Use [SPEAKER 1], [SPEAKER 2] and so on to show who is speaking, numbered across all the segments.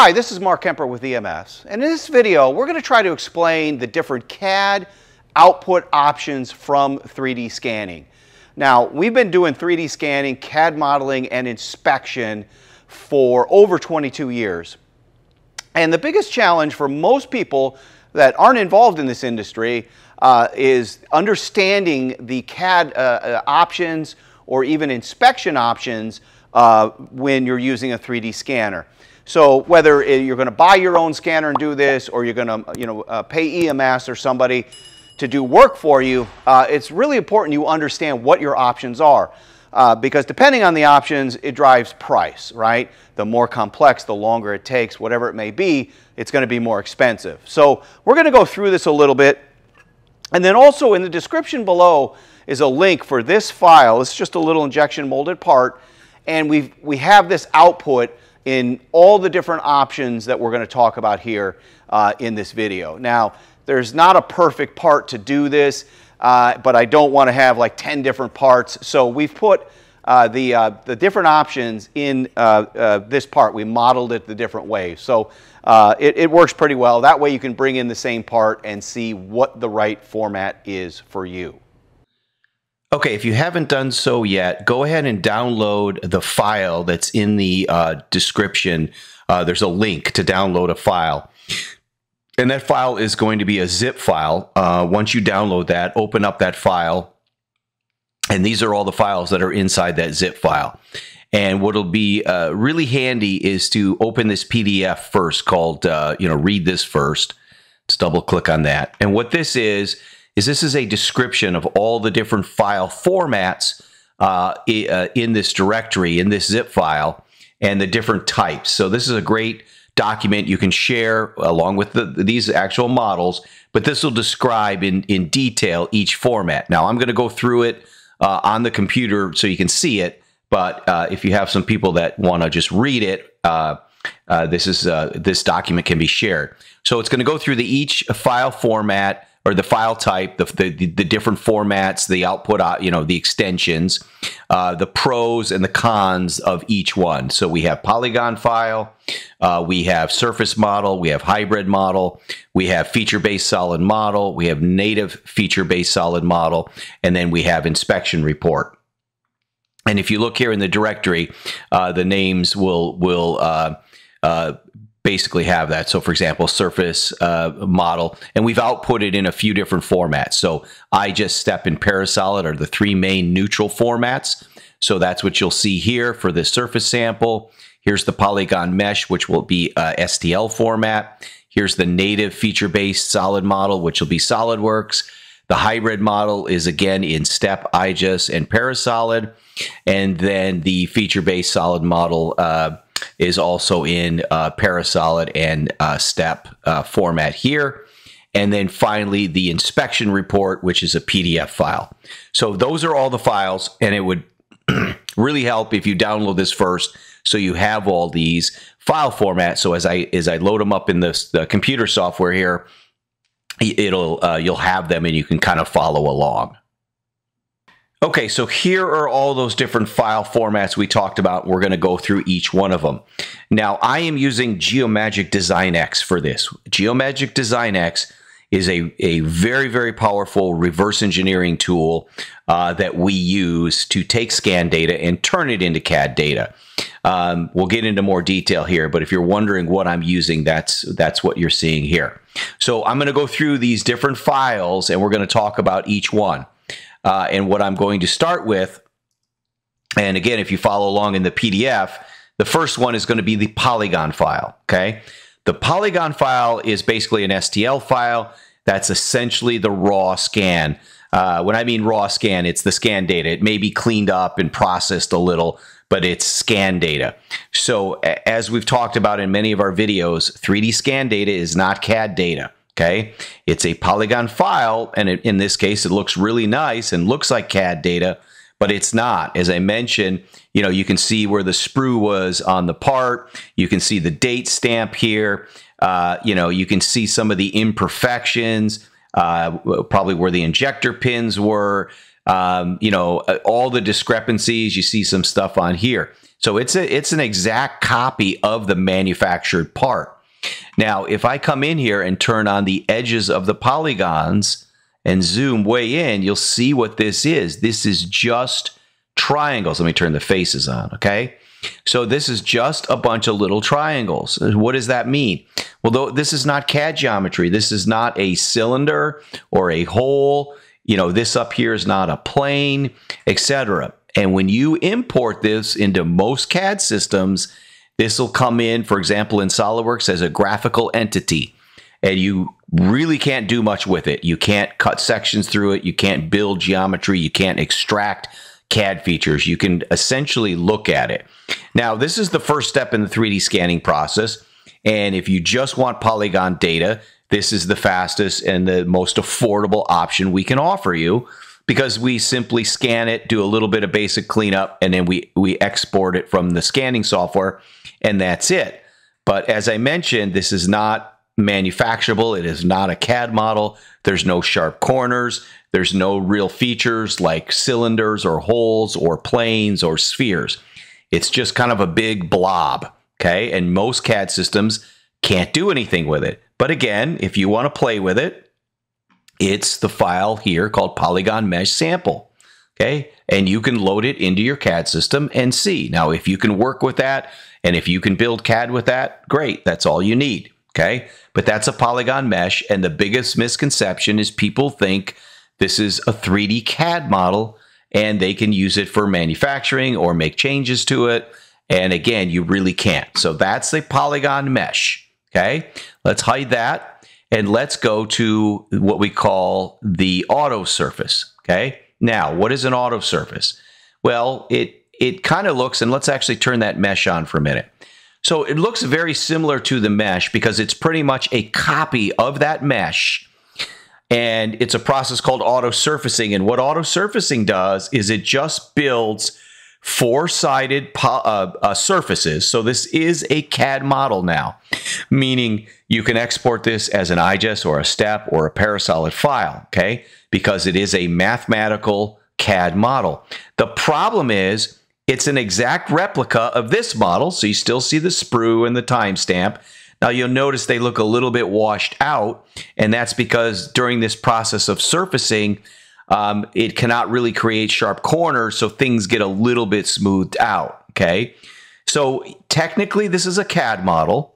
[SPEAKER 1] Hi, this is Mark Kemper with EMS, and in this video we're going to try to explain the different CAD output options from 3D scanning. Now, we've been doing 3D scanning, CAD modeling, and inspection for over 22 years. And the biggest challenge for most people that aren't involved in this industry uh, is understanding the CAD uh, uh, options or even inspection options uh, when you're using a 3D scanner. So whether you're going to buy your own scanner and do this, or you're going to you know uh, pay EMS or somebody to do work for you, uh, it's really important you understand what your options are. Uh, because depending on the options, it drives price, right? The more complex, the longer it takes, whatever it may be, it's going to be more expensive. So we're going to go through this a little bit. And then also in the description below is a link for this file. It's just a little injection molded part. And we we have this output in all the different options that we're going to talk about here uh, in this video. Now, there's not a perfect part to do this, uh, but I don't want to have like 10 different parts. So we've put uh, the, uh, the different options in uh, uh, this part. We modeled it the different ways. So it, it works pretty well. That way you can bring in the same part and see what the right format is for you.
[SPEAKER 2] Okay, if you haven't done so yet, go ahead and download the file that's in the uh, description. Uh, there's a link to download a file. And that file is going to be a zip file. Uh, once you download that, open up that file. And these are all the files that are inside that zip file. And what'll be uh, really handy is to open this PDF first called, uh, you know, read this first. Let's double click on that. And what this is, is this is a description of all the different file formats uh, uh, in this directory, in this zip file, and the different types. So this is a great document you can share along with the, these actual models, but this will describe in, in detail each format. Now, I'm going to go through it uh, on the computer so you can see it, but uh, if you have some people that want to just read it, uh, uh, this is this document can be shared. So it's going to go through the each file format, or the file type, the, the, the different formats, the output, uh, you know, the extensions, uh, the pros and the cons of each one. So we have polygon file, uh, we have surface model, we have hybrid model, we have feature-based solid model, we have native feature-based solid model, and then we have inspection report. And if you look here in the directory, uh, the names will will uh, uh, basically have that. So, for example, surface uh, model, and we've outputted in a few different formats. So, IGES STEP, and Parasolid are the three main neutral formats. So that's what you'll see here for the surface sample. Here's the polygon mesh, which will be uh, STL format. Here's the native feature-based solid model, which will be SolidWorks. The hybrid model is again in STEP, IGES, and Parasolid. And then the feature-based solid model uh, is also in uh, Parasolid and uh, STEP uh, format here. And then finally, the inspection report, which is a PDF file. So those are all the files, and it would really help if you download this first so you have all these file formats. So as I as I load them up in this the computer software here, it'll uh, you'll have them and you can kind of follow along. Okay, so here are all those different file formats we talked about. We're going to go through each one of them. Now, I am using Geomagic Design X for this. Geomagic Design X is a, a very, very powerful reverse engineering tool uh, that we use to take scan data and turn it into CAD data. Um, we'll get into more detail here, but if you're wondering what I'm using, that's that's what you're seeing here. So I'm going to go through these different files and we're going to talk about each one. Uh, and what I'm going to start with, and again, if you follow along in the PDF, the first one is going to be the polygon file. Okay. The polygon file is basically an STL file. That's essentially the raw scan. Uh, when I mean raw scan, it's the scan data. It may be cleaned up and processed a little, but it's scan data. So as we've talked about in many of our videos, 3D scan data is not CAD data. Okay, it's a polygon file, and it, in this case, it looks really nice and looks like CAD data, but it's not. As I mentioned, you know, you can see where the sprue was on the part. You can see the date stamp here. Uh, you know, you can see some of the imperfections, uh, probably where the injector pins were. Um, you know, uh, all the discrepancies. You see some stuff on here. So it's a it's an exact copy of the manufactured part. Now, if I come in here and turn on the edges of the polygons and zoom way in, you'll see what this is. This is just triangles. Let me turn the faces on, okay? So this is just a bunch of little triangles. What does that mean? Well, though, this is not CAD geometry. This is not a cylinder or a hole. You know, this up here is not a plane, etc. And when you import this into most CAD systems, this will come in, for example, in SOLIDWORKS as a graphical entity. And you really can't do much with it. You can't cut sections through it. You can't build geometry. You can't extract CAD features. You can essentially look at it. Now, this is the first step in the 3D scanning process. And if you just want polygon data, this is the fastest and the most affordable option we can offer you because we simply scan it, do a little bit of basic cleanup, and then we, we export it from the scanning software, and that's it. But as I mentioned, this is not manufacturable. It is not a CAD model. There's no sharp corners. There's no real features like cylinders or holes or planes or spheres. It's just kind of a big blob. Okay. And most CAD systems can't do anything with it. But again, if you want to play with it, it's the file here called Polygon Mesh Sample. Okay. And you can load it into your CAD system and see. Now, if you can work with that and if you can build CAD with that, great. That's all you need. Okay. But that's a polygon mesh. And the biggest misconception is people think this is a 3D CAD model and they can use it for manufacturing or make changes to it. And again, you really can't. So that's the polygon mesh. Okay, let's hide that and let's go to what we call the auto surface. Okay, now what is an auto surface? Well, it it kind of looks, and let's actually turn that mesh on for a minute. So it looks very similar to the mesh because it's pretty much a copy of that mesh and it's a process called auto surfacing. And what auto surfacing does is it just builds four sided uh, uh, surfaces. So this is a CAD model now, meaning you can export this as an IGES or a STEP or a Parasolid file, okay? Because it is a mathematical CAD model. The problem is it's an exact replica of this model. So you still see the sprue and the timestamp now you'll notice they look a little bit washed out, and that's because during this process of surfacing, um, it cannot really create sharp corners, so things get a little bit smoothed out. Okay, so technically this is a CAD model,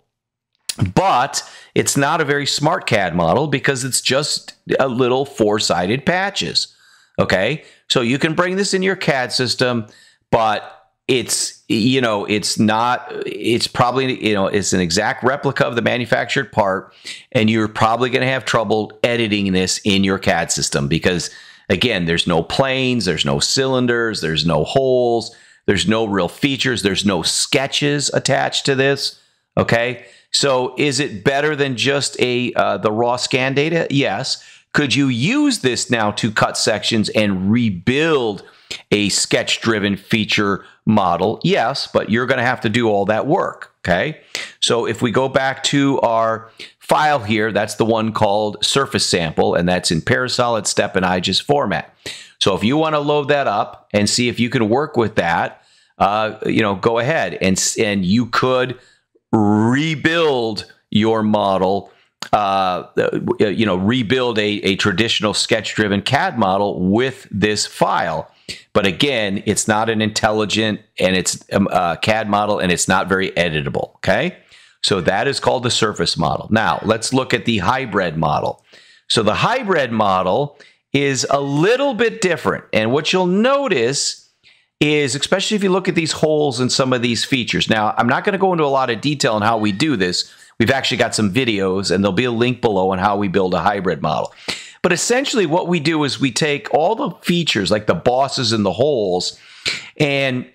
[SPEAKER 2] but it's not a very smart CAD model because it's just a little four-sided patches. Okay, so you can bring this in your CAD system, but it's you know it's not it's probably you know it's an exact replica of the manufactured part and you're probably going to have trouble editing this in your CAD system because again there's no planes there's no cylinders there's no holes there's no real features there's no sketches attached to this okay so is it better than just a uh, the raw scan data yes could you use this now to cut sections and rebuild a sketch driven feature model? Yes, but you're going to have to do all that work. Okay. So if we go back to our file here, that's the one called surface sample, and that's in Parasolid Step and IGES format. So if you want to load that up and see if you can work with that, uh, you know, go ahead and and you could rebuild your model. Uh, you know, rebuild a, a traditional sketch-driven CAD model with this file. But again, it's not an intelligent and it's a um, uh, CAD model and it's not very editable. Okay. So that is called the surface model. Now let's look at the hybrid model. So the hybrid model is a little bit different. And what you'll notice is, especially if you look at these holes and some of these features. Now, I'm not going to go into a lot of detail on how we do this. We've actually got some videos and there'll be a link below on how we build a hybrid model. But essentially, what we do is we take all the features, like the bosses and the holes, and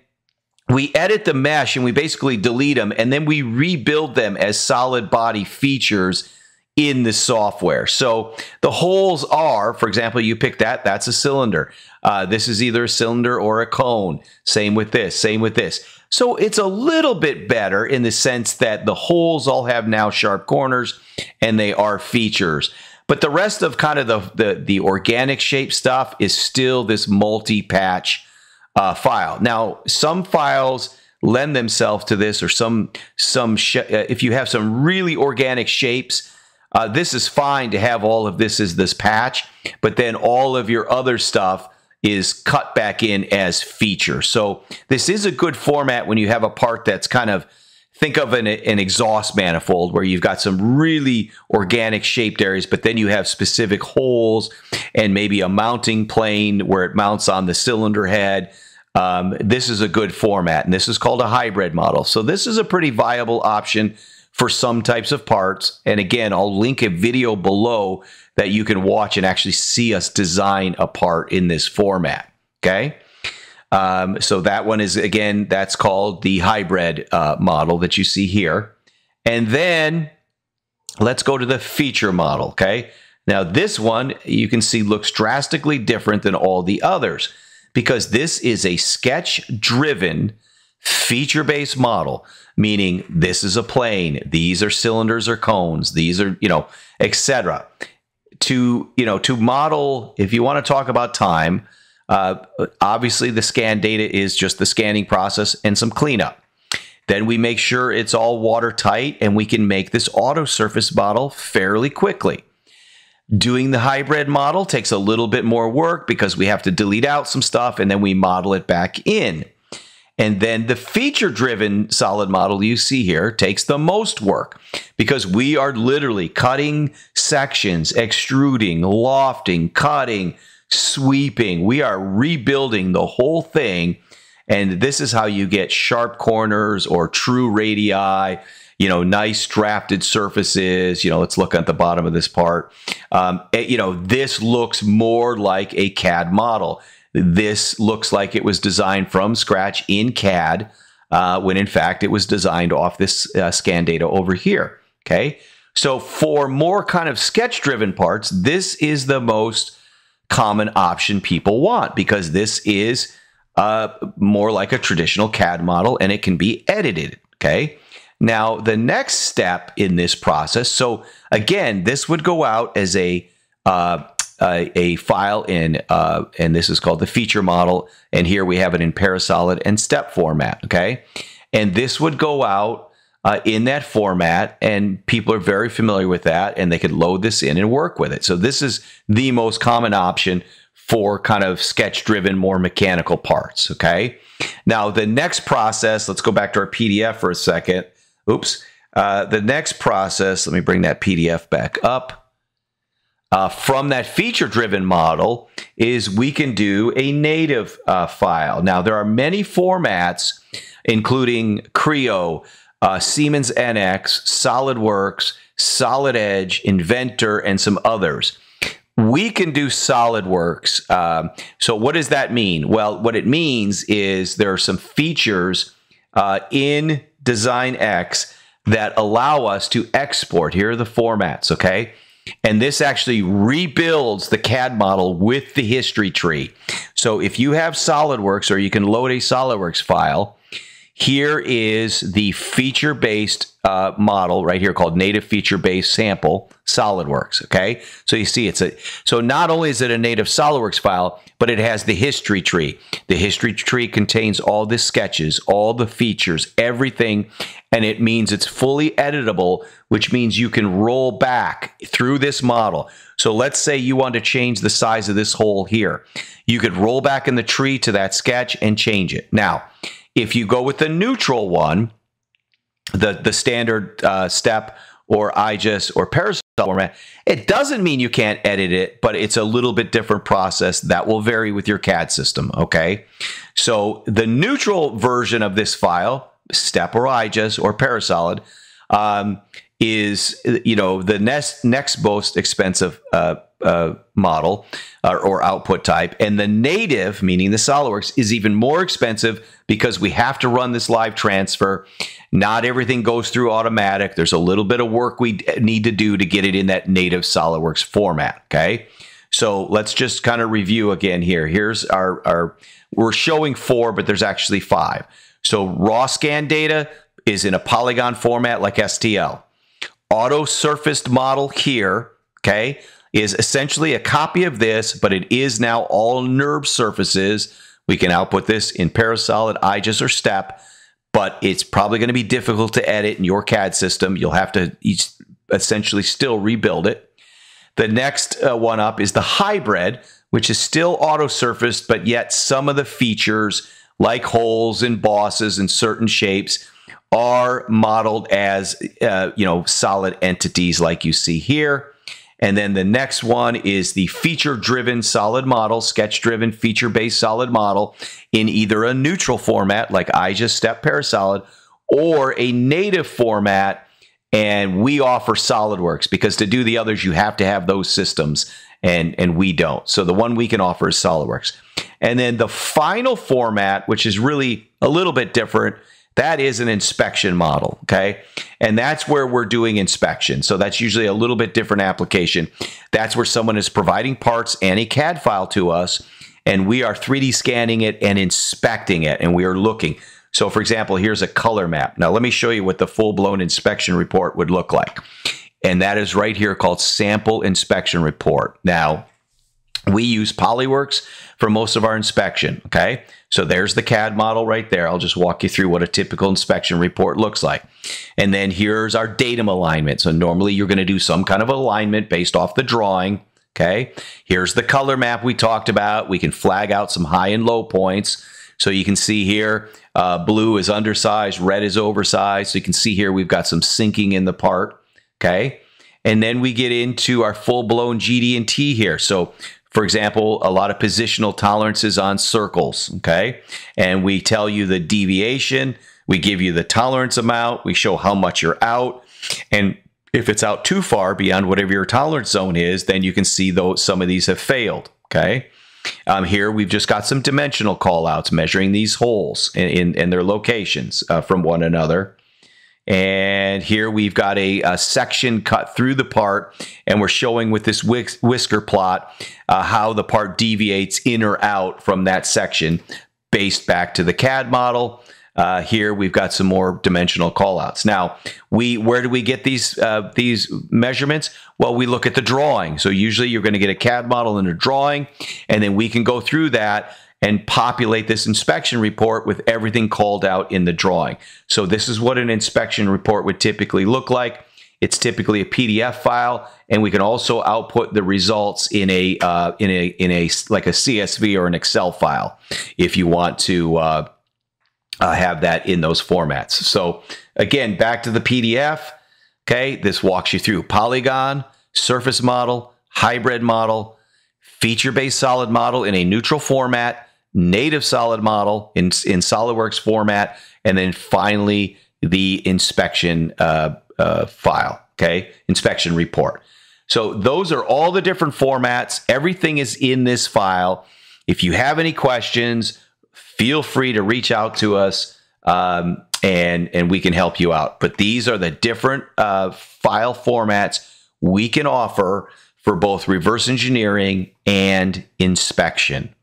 [SPEAKER 2] we edit the mesh and we basically delete them, and then we rebuild them as solid body features in the software. So the holes are, for example, you pick that, that's a cylinder. Uh, this is either a cylinder or a cone. Same with this, same with this. So it's a little bit better in the sense that the holes all have now sharp corners and they are features. But the rest of kind of the the, the organic shape stuff is still this multi-patch uh, file. Now, some files lend themselves to this or some some sh- uh, if you have some really organic shapes uh, this is fine to have all of this as this patch but then all of your other stuff is cut back in as feature so this is a good format when you have a part that's kind of think of an, an exhaust manifold where you've got some really organic shaped areas but then you have specific holes and maybe a mounting plane where it mounts on the cylinder head um, this is a good format, and this is called a hybrid model. So this is a pretty viable option for some types of parts. And again, I'll link a video below that you can watch and actually see us design a part in this format. Okay. Um, so that one is again, that's called the hybrid uh, model that you see here. And then let's go to the feature model. Okay. Now this one you can see looks drastically different than all the others because this is a sketch driven feature based model, meaning this is a plane, these are cylinders or cones, these are, you know, etc. To, you know, to model, if you want to talk about time, uh, obviously the scan data is just the scanning process and some cleanup. Then we make sure it's all watertight and we can make this auto surface model fairly quickly. Doing the hybrid model takes a little bit more work because we have to delete out some stuff and then we model it back in. And then the feature driven solid model you see here takes the most work because we are literally cutting sections, extruding, lofting, cutting, sweeping. We are rebuilding the whole thing. And this is how you get sharp corners or true radii you know, nice drafted surfaces. You know, let's look at the bottom of this part. Um, it, you know, this looks more like a CAD model. This looks like it was designed from scratch in CAD, uh, when in fact it was designed off this uh, scan data over here. Okay. So for more kind of sketch driven parts, this is the most common option people want because this is uh, more like a traditional CAD model and it can be edited. Okay. Now, the next step in this process, so again, this would go out as a uh, a, a, file in, uh, and this is called the feature model. And here we have it in Parasolid and step format. Okay. And this would go out uh, in that format, and people are very familiar with that, and they could load this in and work with it. So, this is the most common option for kind of sketch driven, more mechanical parts. Okay. Now, the next process, let's go back to our PDF for a second. Oops. Uh, the next process, let me bring that PDF back up. Uh, from that feature driven model is we can do a native uh, file. Now, there are many formats, including Creo, uh, Siemens NX, SolidWorks, Solid Edge, Inventor, and some others. We can do SolidWorks. Um, so, what does that mean? Well, what it means is there are some features uh, in Design X that allow us to export. Here are the formats, okay? And this actually rebuilds the CAD model with the history tree. So if you have SolidWorks or you can load a SolidWorks file, here is the feature based uh, model right here called native feature based sample SolidWorks. Okay. So you see it's a, so not only is it a native SolidWorks file, but it has the history tree. The history tree contains all the sketches, all the features, everything. And it means it's fully editable, which means you can roll back through this model. So let's say you want to change the size of this hole here. You could roll back in the tree to that sketch and change it. Now, if you go with the neutral one, the, the standard uh, step or IGES or Parasolid format, it doesn't mean you can't edit it, but it's a little bit different process that will vary with your CAD system, okay? So the neutral version of this file, step or IGES or Parasolid, um, is you know the next next most expensive uh, uh, model uh, or output type, and the native, meaning the SolidWorks, is even more expensive because we have to run this live transfer. Not everything goes through automatic. There's a little bit of work we need to do to get it in that native SolidWorks format. Okay, so let's just kind of review again here. Here's our our we're showing four, but there's actually five. So raw scan data is in a polygon format like STL auto surfaced model here, okay, is essentially a copy of this, but it is now all NURB surfaces. We can output this in Parasolid, IGES, or STEP. but it's probably going to be difficult to edit in your CAD system. You'll have to essentially still rebuild it. The next uh, one up is the hybrid, which is still auto surfaced, but yet some of the features like holes and bosses and certain shapes are modeled as uh, you know solid entities like you see here. And then the next one is the feature driven solid model, sketch driven feature based solid model in either a neutral format like IGES Step Parasolid or a native format. And we offer SolidWorks because to do the others, you have to have those systems and, and we don't. So the one we can offer is SolidWorks. And then the final format, which is really a little bit different, that is an inspection model, okay? And that's where we're doing inspection. So that's usually a little bit different application. That's where someone is providing parts and a CAD file to us, and we are 3D scanning it and inspecting it, and we are looking. So, for example, here's a color map. Now, let me show you what the full blown inspection report would look like. And that is right here called Sample Inspection Report. Now, we use PolyWorks for most of our inspection. Okay. So there's the CAD model right there. I'll just walk you through what a typical inspection report looks like. And then here's our datum alignment. So normally you're going to do some kind of alignment based off the drawing. Okay. Here's the color map we talked about. We can flag out some high and low points. So you can see here, uh, blue is undersized, red is oversized. So you can see here we've got some sinking in the part. Okay. And then we get into our full blown GD&T here. So for example, a lot of positional tolerances on circles, okay? And we tell you the deviation, we give you the tolerance amount, we show how much you're out. And if it's out too far beyond whatever your tolerance zone is, then you can see though some of these have failed, okay? Um, here we've just got some dimensional callouts measuring these holes in, in, in their locations uh, from one another. And here we've got a, a, section cut through the part, and we're showing with this whisker plot uh, how the part deviates in or out from that section based back to the CAD model. Uh, here we've got some more dimensional callouts. Now, we where do we get these uh, these measurements? Well, we look at the drawing. So usually you're going to get a CAD model and a drawing, and then we can go through that and populate this inspection report with everything called out in the drawing. So this is what an inspection report would typically look like. It's typically a PDF file, and we can also output the results in a uh, in a in a like a CSV or an Excel file if you want to uh, uh, have that in those formats. So again, back to the PDF. Okay, this walks you through polygon, surface model, hybrid model, feature-based solid model in a neutral format, native solid model in, in SolidWorks format, and then finally the inspection uh, uh, file, okay? Inspection report. So those are all the different formats. Everything is in this file. If you have any questions, feel free to reach out to us um, and, and we can help you out. But these are the different uh, file formats we can offer for both reverse engineering and inspection.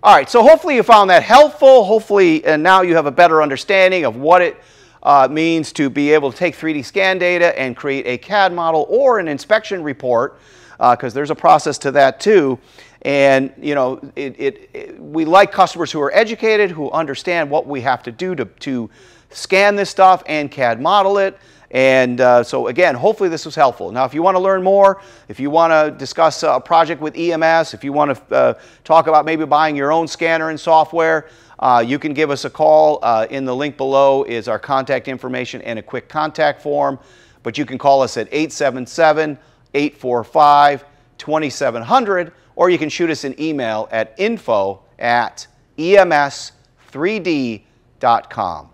[SPEAKER 1] All right, so hopefully you found that helpful. Hopefully and now you have a better understanding of what it uh, means to be able to take 3D scan data and create a CAD model or an inspection report, because uh, there's a process to that too. And you know, it, it, it, we like customers who are educated, who understand what we have to do to, to scan this stuff and CAD model it. And uh, so again, hopefully this was helpful. Now, if you want to learn more, if you want to discuss a project with EMS, if you want to uh, talk about maybe buying your own scanner and software, uh, you can give us a call. Uh, in the link below is our contact information and a quick contact form. But you can call us at 877 845 2700, or you can shoot us an email at info at ems3d.com.